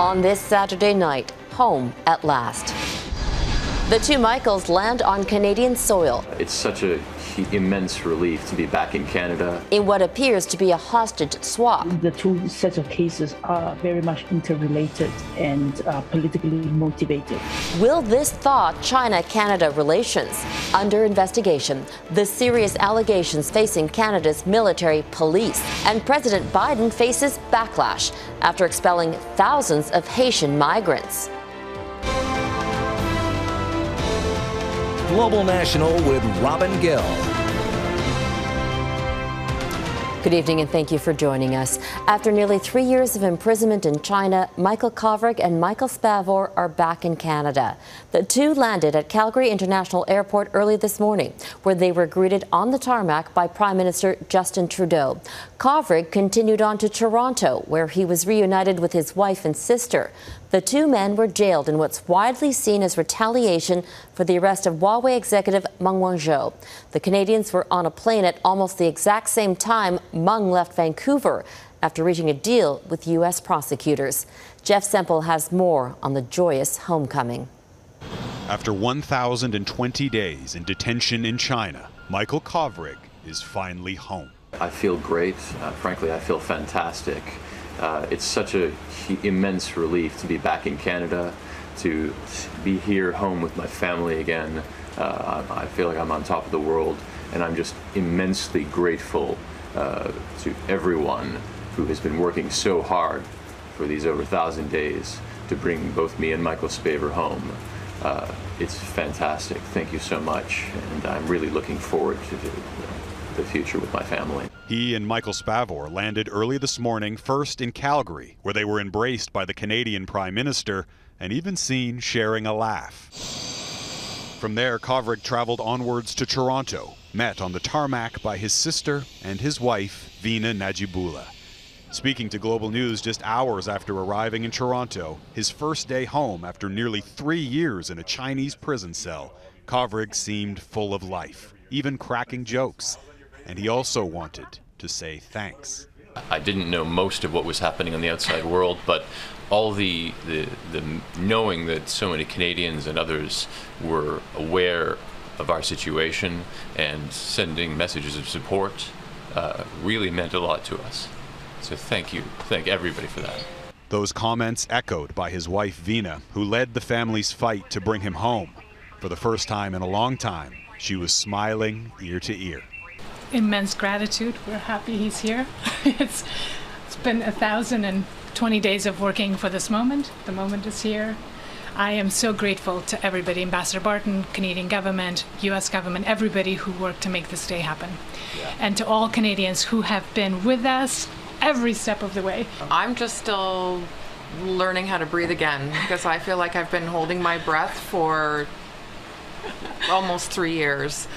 on this Saturday night, home at last. The two Michaels land on Canadian soil. It's such a immense relief to be back in Canada. In what appears to be a hostage swap. The two sets of cases are very much interrelated and uh, politically motivated. Will this thaw China Canada relations? Under investigation, the serious allegations facing Canada's military police. And President Biden faces backlash after expelling thousands of Haitian migrants. Global National with Robin Gill. Good evening and thank you for joining us. After nearly three years of imprisonment in China, Michael Kovrig and Michael Spavor are back in Canada. The two landed at Calgary International Airport early this morning, where they were greeted on the tarmac by Prime Minister Justin Trudeau. Kovrig continued on to Toronto, where he was reunited with his wife and sister. The two men were jailed in what's widely seen as retaliation for the arrest of Huawei executive Meng Wanzhou. The Canadians were on a plane at almost the exact same time Meng left Vancouver after reaching a deal with U.S. prosecutors. Jeff Semple has more on the joyous homecoming. After 1,020 days in detention in China, Michael Kovrig is finally home. I feel great. Uh, frankly, I feel fantastic. Uh, it's such a immense relief to be back in Canada, to be here home with my family again. Uh, I, feel like I'm on top of the world, and I'm just immensely grateful uh, to everyone who has been working so hard for these over a thousand days to bring both me and Michael Spavor home. Uh, it's fantastic. Thank you so much, and I'm really looking forward to the future with my family. He and Michael Spavor landed early this morning, first in Calgary, where they were embraced by the Canadian Prime Minister and even seen sharing a laugh. From there, Kovrig traveled onwards to Toronto, met on the tarmac by his sister and his wife, Vina Nadjibulla. Speaking to Global News just hours after arriving in Toronto, his first day home after nearly three years in a Chinese prison cell, Kovrig seemed full of life, even cracking jokes and he also wanted to say thanks. I didn't know most of what was happening in the outside world, but all the, the, the knowing that so many Canadians and others were aware of our situation and sending messages of support uh, really meant a lot to us. So thank you, thank everybody for that. Those comments echoed by his wife Vina, who led the family's fight to bring him home. For the first time in a long time, she was smiling ear to ear immense gratitude. We're happy he's here. it's it's been a thousand and twenty days of working for this moment. The moment is here. I am so grateful to everybody, Ambassador Barton, Canadian government, U.S. government, everybody who worked to make this day happen, yeah. and to all Canadians who have been with us every step of the way. I'm just still learning how to breathe again because I feel like I've been holding my breath for almost three years.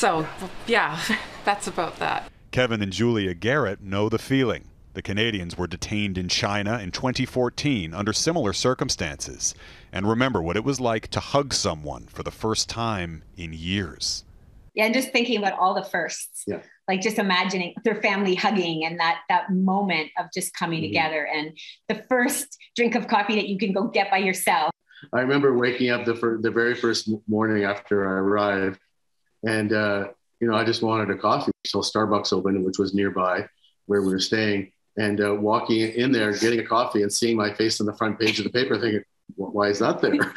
So, yeah, that's about that. Kevin and Julia Garratt know the feeling. The Canadians were detained in China in 2014 under similar circumstances and remember what it was like to hug someone for the first time in years. Yeah, and just thinking about all the firsts. Yeah. Like just imagining their family hugging and that that moment of just coming mm-hmm. together and the first drink of coffee that you can go get by yourself. I remember waking up the, fir- the very first morning after I arrived and, uh, you know, I just wanted a coffee. So Starbucks opened, which was nearby where we were staying. And uh, walking in there, getting a coffee and seeing my face on the front page of the paper, thinking, why is that there?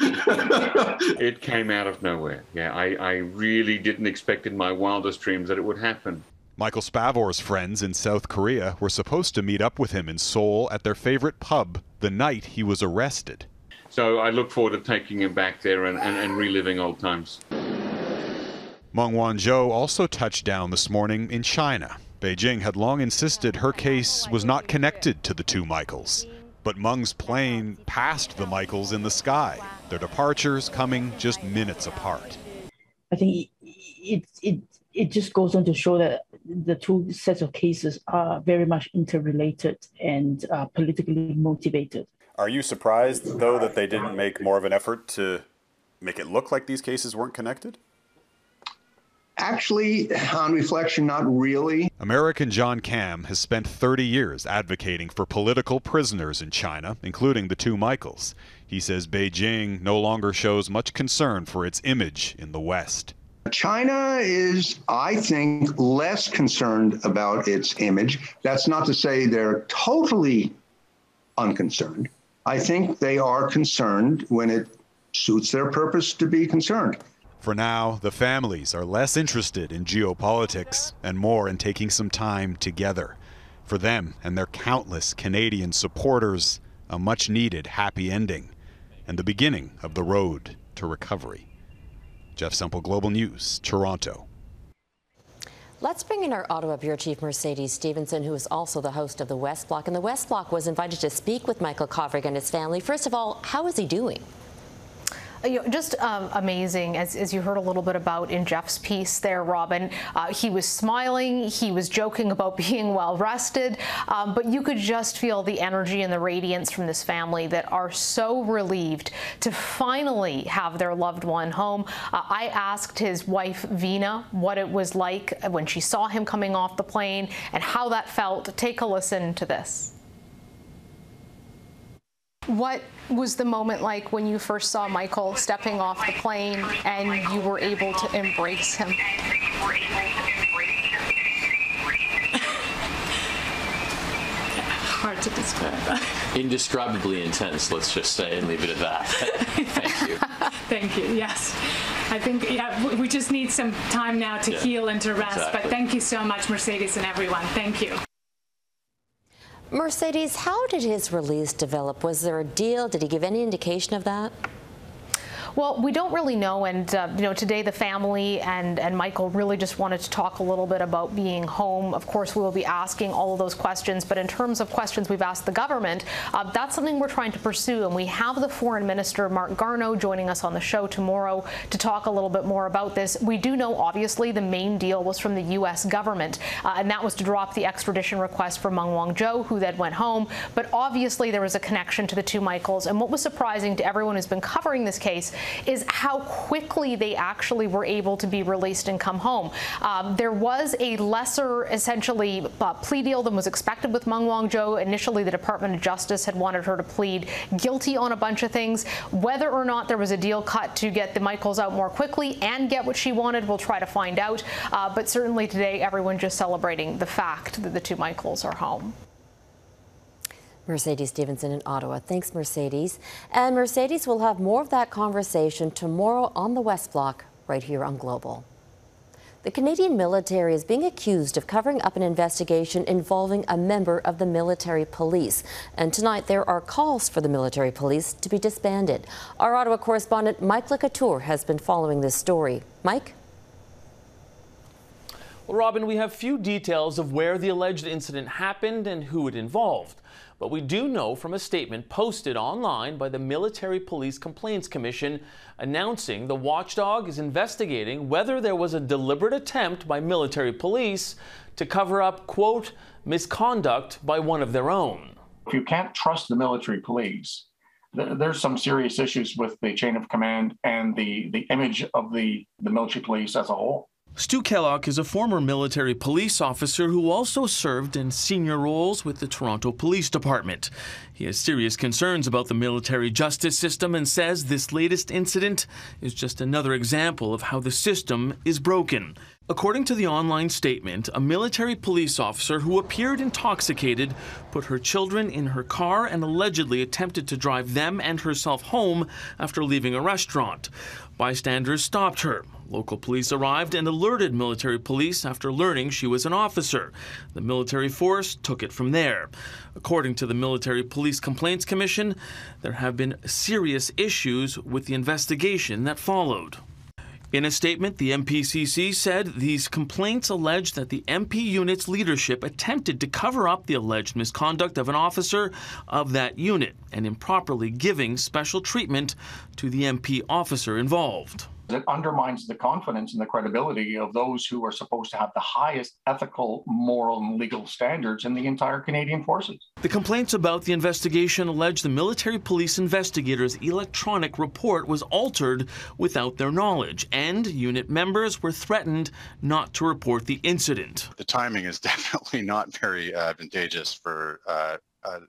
it came out of nowhere. Yeah, I, I really didn't expect in my wildest dreams that it would happen. Michael Spavor's friends in South Korea were supposed to meet up with him in Seoul at their favorite pub the night he was arrested. So I look forward to taking him back there and, and, and reliving old times. Meng Wanzhou also touched down this morning in China. Beijing had long insisted her case was not connected to the two Michaels. But Meng's plane passed the Michaels in the sky, their departures coming just minutes apart. I think it, it, it just goes on to show that the two sets of cases are very much interrelated and uh, politically motivated. Are you surprised, though, that they didn't make more of an effort to make it look like these cases weren't connected? Actually, on reflection, not really. American John Kamm has spent 30 years advocating for political prisoners in China, including the two Michaels. He says Beijing no longer shows much concern for its image in the West. China is, I think, less concerned about its image. That's not to say they're totally unconcerned. I think they are concerned when it suits their purpose to be concerned. For now, the families are less interested in geopolitics and more in taking some time together. For them and their countless Canadian supporters, a much needed happy ending and the beginning of the road to recovery. Jeff Semple, Global News, Toronto. Let's bring in our Ottawa Bureau Chief Mercedes Stephenson, who is also the host of the West Block. And the West Block was invited to speak with Michael Kovrig and his family. First of all, how is he doing? You know, just um, amazing, as, as you heard a little bit about in Jeff's piece there, Robin. Uh, he was smiling, he was joking about being well rested, um, but you could just feel the energy and the radiance from this family that are so relieved to finally have their loved one home. Uh, I asked his wife, Vina, what it was like when she saw him coming off the plane and how that felt. Take a listen to this. What was the moment like when you first saw Michael stepping off the plane and you were able to embrace him? Hard to describe. Indescribably intense, let's just say, and leave it at that. Thank you. thank you, yes. I think yeah, we just need some time now to yeah, heal and to rest, exactly. but thank you so much, Mercedes and everyone. Thank you. Mercedes, how did his release develop? Was there a deal? Did he give any indication of that? Well, we don't really know, and uh, you know, today the family and and Michael really just wanted to talk a little bit about being home. Of course, we will be asking all of those questions, but in terms of questions we've asked the government, uh, that's something we're trying to pursue, and we have the Foreign Minister Marc Garneau joining us on the show tomorrow to talk a little bit more about this. We do know, obviously, the main deal was from the U.S. government, uh, and that was to drop the extradition request for Meng Wanzhou, who then went home. But obviously, there was a connection to the two Michaels, and what was surprising to everyone who's been covering this case is how quickly they actually were able to be released and come home. Um, there was a lesser, essentially, uh, plea deal than was expected with Meng Wanzhou. Initially, the Department of Justice had wanted her to plead guilty on a bunch of things. Whether or not there was a deal cut to get the Michaels out more quickly and get what she wanted, we'll try to find out. Uh, but certainly today, everyone just celebrating the fact that the two Michaels are home. Mercedes Stephenson in Ottawa. Thanks, Mercedes. And Mercedes will have more of that conversation tomorrow on the West Block right here on Global. The Canadian military is being accused of covering up an investigation involving a member of the military police. And tonight there are calls for the military police to be disbanded. Our Ottawa correspondent Mike Le has been following this story. Mike? Well, Robin, we have few details of where the alleged incident happened and who it involved. But we do know from a statement posted online by the Military Police Complaints Commission announcing the watchdog is investigating whether there was a deliberate attempt by military police to cover up, quote, misconduct by one of their own. If you can't trust the military police, there's some serious issues with the chain of command and the, the image of the, the military police as a whole. Stu Kellogg is a former military police officer who also served in senior roles with the Toronto Police Department. He has serious concerns about the military justice system and says this latest incident is just another example of how the system is broken. According to the online statement, a military police officer who appeared intoxicated put her children in her car and allegedly attempted to drive them and herself home after leaving a restaurant. Bystanders stopped her. Local police arrived and alerted military police after learning she was an officer. The military force took it from there. According to the Military Police Complaints Commission, there have been serious issues with the investigation that followed. In a statement, the MPCC said these complaints allege that the MP unit's leadership attempted to cover up the alleged misconduct of an officer of that unit and improperly giving special treatment to the MP officer involved. It undermines the confidence and the credibility of those who are supposed to have the highest ethical, moral, and legal standards in the entire Canadian Forces. The complaints about the investigation allege the military police investigators' electronic report was altered without their knowledge, and unit members were threatened not to report the incident. The timing is definitely not very advantageous for uh, uh,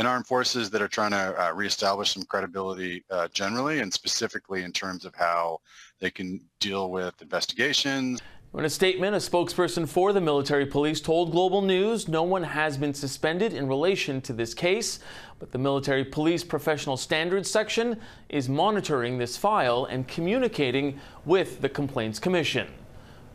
and armed forces that are trying to uh, reestablish some credibility uh, generally and specifically in terms of how they can deal with investigations. In a statement, a spokesperson for the military police told Global News no one has been suspended in relation to this case, but the military police professional standards section is monitoring this file and communicating with the Complaints Commission.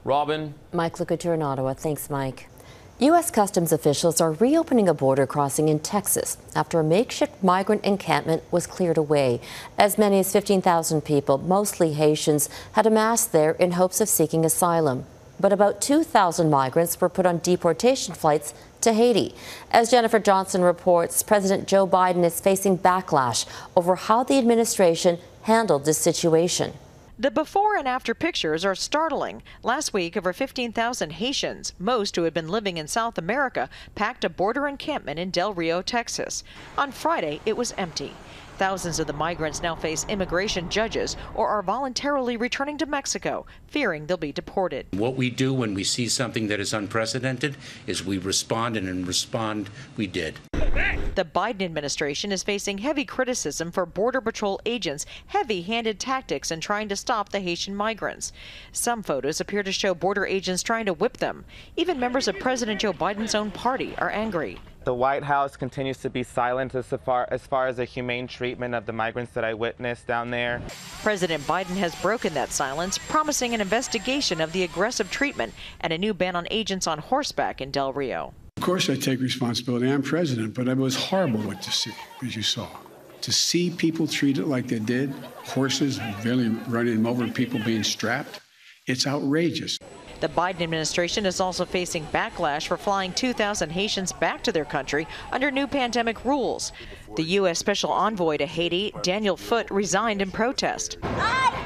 Robin. Mike Le Couteur in Ottawa. Thanks, Mike. U.S. Customs officials are reopening a border crossing in Texas after a makeshift migrant encampment was cleared away. As many as 15,000 people, mostly Haitians, had amassed there in hopes of seeking asylum. But about 2,000 migrants were put on deportation flights to Haiti. As Jennifer Johnson reports, President Joe Biden is facing backlash over how the administration handled this situation. The before and after pictures are startling. Last week, over 15,000 Haitians, most who had been living in South America, packed a border encampment in Del Rio, Texas. On Friday, it was empty. Thousands of the migrants now face immigration judges or are voluntarily returning to Mexico, fearing they'll be deported. What we do when we see something that is unprecedented is we respond, and in respond, we did. The Biden administration is facing heavy criticism for Border Patrol agents' heavy handed tactics in trying to stop the Haitian migrants. Some photos appear to show border agents trying to whip them. Even members of President Joe Biden's own party are angry. The White House continues to be silent as far, as far as the humane treatment of the migrants that I witnessed down there. President Biden has broken that silence, promising an investigation of the aggressive treatment and a new ban on agents on horseback in Del Rio. Of course, I take responsibility. I'm president, but it was horrible what to see, as you saw. To see people treated like they did, horses really running them over, people being strapped, it's outrageous. The Biden administration is also facing backlash for flying 2,000 Haitians back to their country under new pandemic rules. The U.S. Special Envoy to Haiti, Daniel Foote, resigned in protest.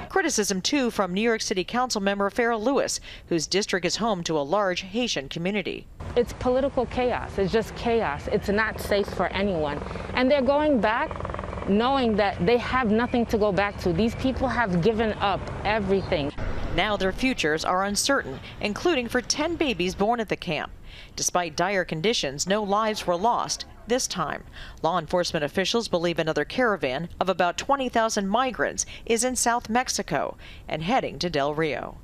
Criticism, too, from New York City Council member Farah Louis, whose district is home to a large Haitian community. It's political chaos. It's just chaos. It's not safe for anyone. And they're going back knowing that they have nothing to go back to. These people have given up everything. Now their futures are uncertain, including for 10 babies born at the camp. Despite dire conditions, no lives were lost this time. Law enforcement officials believe another caravan of about 20,000 migrants is in South Mexico and heading to Del Rio.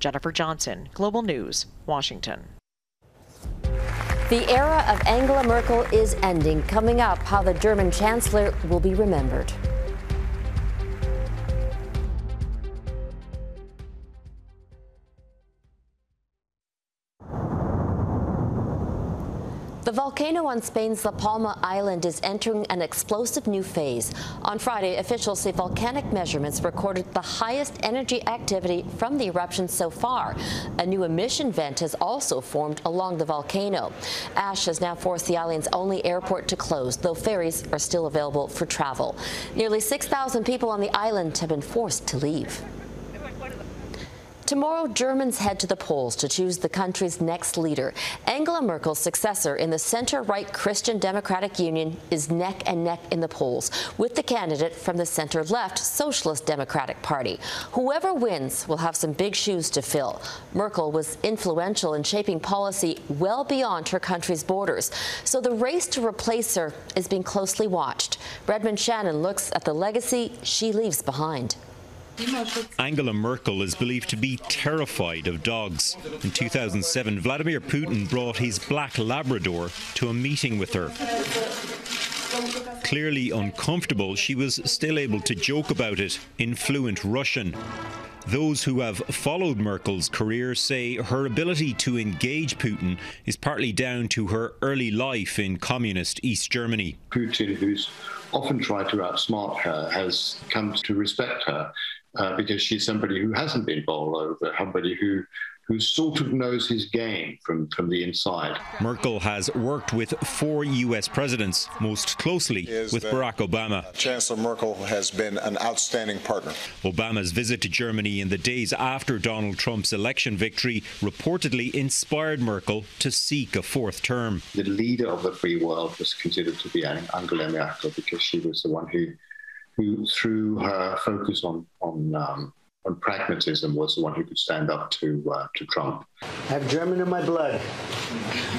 Jennifer Johnson, Global News, Washington. The era of Angela Merkel is ending. Coming up, how the German chancellor will be remembered. The volcano on Spain's La Palma Island is entering an explosive new phase. On Friday, officials say volcanic measurements recorded the highest energy activity from the eruption so far. A new emission vent has also formed along the volcano. Ash has now forced the island's only airport to close, though ferries are still available for travel. Nearly 6,000 people on the island have been forced to leave. Tomorrow, Germans head to the polls to choose the country's next leader. Angela Merkel's successor in the center-right Christian Democratic Union is neck and neck in the polls with the candidate from the center-left Socialist Democratic Party. Whoever wins will have some big shoes to fill. Merkel was influential in shaping policy well beyond her country's borders, so the race to replace her is being closely watched. Redmond Shannon looks at the legacy she leaves behind. Angela Merkel is believed to be terrified of dogs. In 2007, Vladimir Putin brought his black Labrador to a meeting with her. Clearly uncomfortable, she was still able to joke about it in fluent Russian. Those who have followed Merkel's career say her ability to engage Putin is partly down to her early life in communist East Germany. Putin, who's often tried to outsmart her, has come to respect her uh, because she's somebody who hasn't been bowled over, somebody who who sort of knows his game from, from the inside. Merkel has worked with four U.S. presidents, most closely with Barack Obama. Chancellor Merkel has been an outstanding partner. Obama's visit to Germany in the days after Donald Trump's election victory reportedly inspired Merkel to seek a fourth term. The leader of the free world was considered to be Angela Merkel because she was the one who, who through her focus on, on um, on pragmatism was the one who could stand up to uh, to Trump. I have German in my blood.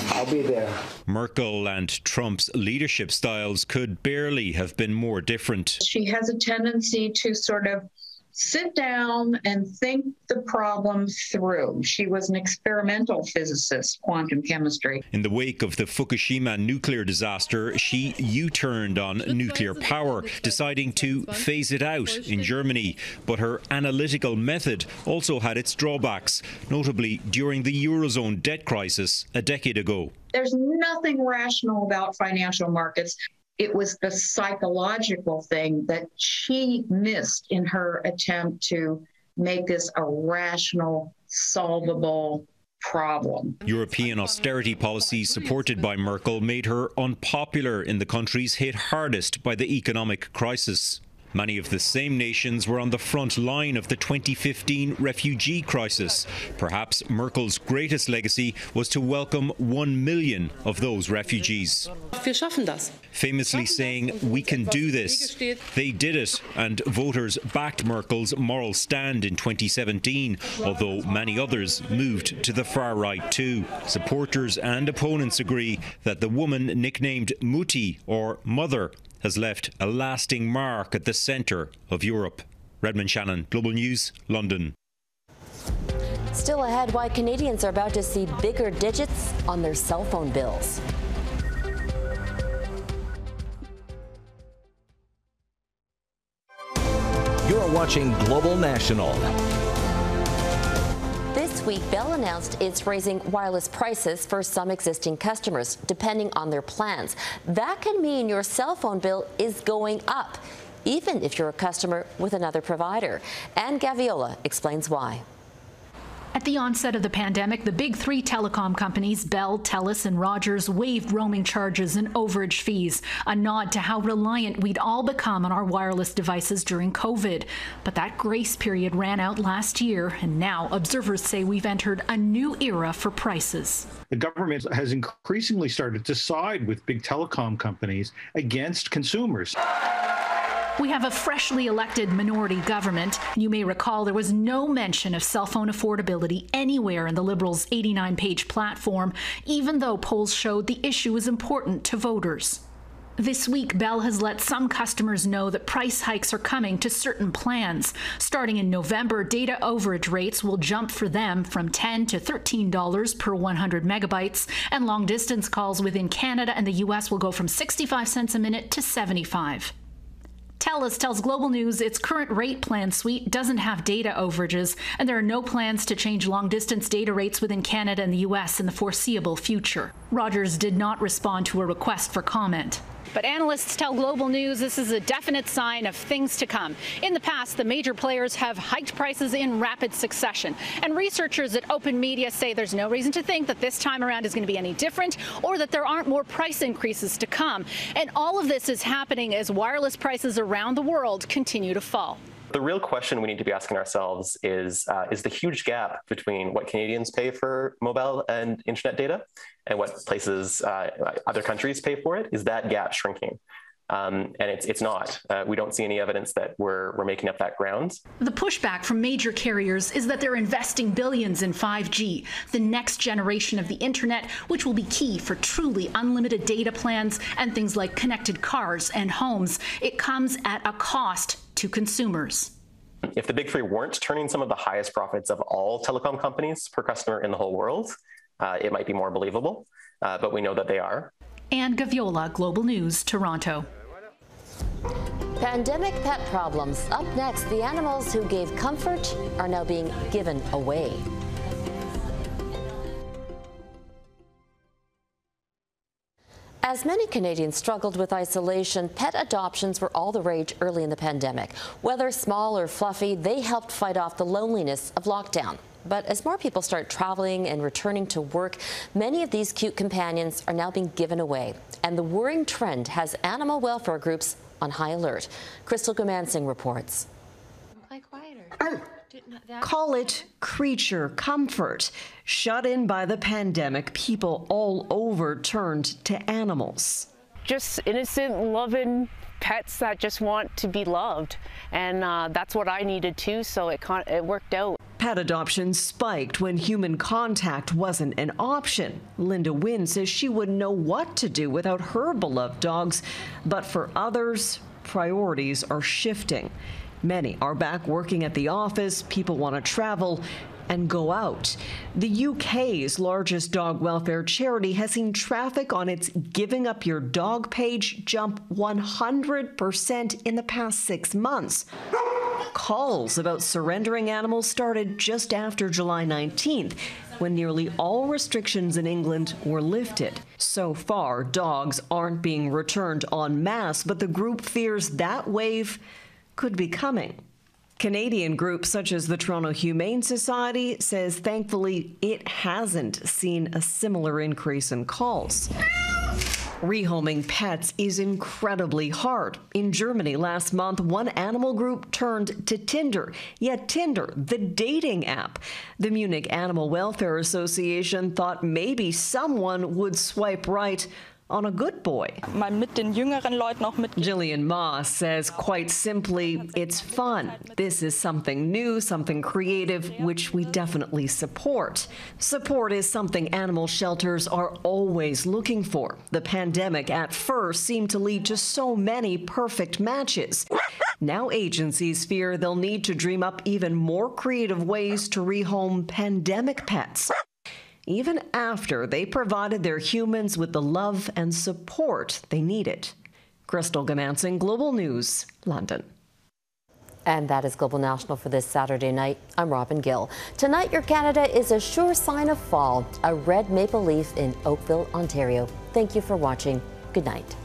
I'll be there. Merkel and Trump's leadership styles could barely have been more different. She has a tendency to sort of sit down and think the problem through. She was an experimental physicist, quantum chemistry. In the wake of the Fukushima nuclear disaster, she U turned on nuclear power, deciding to phase it out in Germany. But her analytical method also had its drawbacks, notably during the Eurozone debt crisis a decade ago. There's nothing rational about financial markets it was the psychological thing that she missed in her attempt to make this a rational, solvable problem. European austerity policies supported by Merkel made her unpopular in the countries hit hardest by the economic crisis. Many of the same nations were on the front line of the 2015 refugee crisis. Perhaps Merkel's greatest legacy was to welcome one million of those refugees. Famously saying, We can do this. They did it, and voters backed Merkel's moral stand in 2017, although many others moved to the far right too. Supporters and opponents agree that the woman nicknamed Mutti, or Mother, has left a lasting mark at the centre of Europe. Redmond Shannon, Global News, London. Still ahead, why Canadians are about to see bigger digits on their cell phone bills. You're watching Global National. Week, Bell announced it's raising wireless prices for some existing customers, depending on their plans. That can mean your cell phone bill is going up, even if you're a customer with another provider. Anne Gaviola explains why. At the onset of the pandemic, the big three telecom companies, Bell, Telus, and Rogers, waived roaming charges and overage fees, a nod to how reliant we'd all become on our wireless devices during COVID. But that grace period ran out last year, and now observers say we've entered a new era for prices. The government has increasingly started to side with big telecom companies against consumers. We have a freshly elected minority government. You may recall there was no mention of cell phone affordability anywhere in the Liberals' 89 page platform, even though polls showed the issue is important to voters. This week, Bell has let some customers know that price hikes are coming to certain plans. Starting in November, data overage rates will jump for them from 10 to $13 per 100 megabytes, and long distance calls within Canada and the US will go from 65 cents a minute to 75. TELUS tells Global News its current rate plan suite doesn't have data overages, and there are no plans to change long distance data rates within Canada and the US in the foreseeable future. Rogers did not respond to a request for comment. But analysts tell Global News this is a definite sign of things to come. In the past, the major players have hiked prices in rapid succession. And researchers at Open Media say there's no reason to think that this time around is going to be any different or that there aren't more price increases to come. And all of this is happening as wireless prices around the world continue to fall. The real question we need to be asking ourselves is uh, is the huge gap between what Canadians pay for mobile and internet data and what places uh, other countries pay for it is that gap shrinking. Um, and it's it's not. Uh, we don't see any evidence that we're we're making up that ground. The pushback from major carriers is that they're investing billions in 5G, the next generation of the internet, which will be key for truly unlimited data plans and things like connected cars and homes. It comes at a cost to consumers. If the big three weren't turning some of the highest profits of all telecom companies per customer in the whole world, uh, it might be more believable. Uh, but we know that they are. Anne Gaviola, Global News, Toronto. Pandemic pet problems. Up next, the animals who gave comfort are now being given away. As many Canadians struggled with isolation, pet adoptions were all the rage early in the pandemic. Whether small or fluffy, they helped fight off the loneliness of lockdown. But as more people start traveling and returning to work, many of these cute companions are now being given away. And the worrying trend has animal welfare groups on high alert. Crystal Goomansingh reports. Play quieter. Call it creature comfort. Shut in by the pandemic, people all over turned to animals. Just innocent, loving pets that just want to be loved. And uh, that's what I needed too, so it, it worked out. Pet adoption spiked when human contact wasn't an option. Linda Wynn says she wouldn't know what to do without her beloved dogs. But for others, priorities are shifting. Many are back working at the office, people want to travel, and go out. The UK's largest dog welfare charity has seen traffic on its Giving Up Your Dog page jump 100% in the past six months. Calls about surrendering animals started just after July 19th, when nearly all restrictions in England were lifted. So far, dogs aren't being returned en masse, but the group fears that wave could be coming. Canadian groups such as the Toronto Humane Society says thankfully it hasn't seen a similar increase in calls. Rehoming pets is incredibly hard. In Germany last month, one animal group turned to Tinder. Yet Tinder, the dating app. The Munich Animal Welfare Association thought maybe someone would swipe right on a good boy. Gillian Moss says, quite simply, it's fun. This is something new, something creative, which we definitely support. Support is something animal shelters are always looking for. The pandemic at first seemed to lead to so many perfect matches. Now agencies fear they'll need to dream up even more creative ways to rehome pandemic pets even after they provided their humans with the love and support they needed. Crystal Goomansingh, Global News, London. And that is Global National for this Saturday night. I'm Robin Gill. Tonight, your Canada is a sure sign of fall, a red maple leaf in Oakville, Ontario. Thank you for watching. Good night.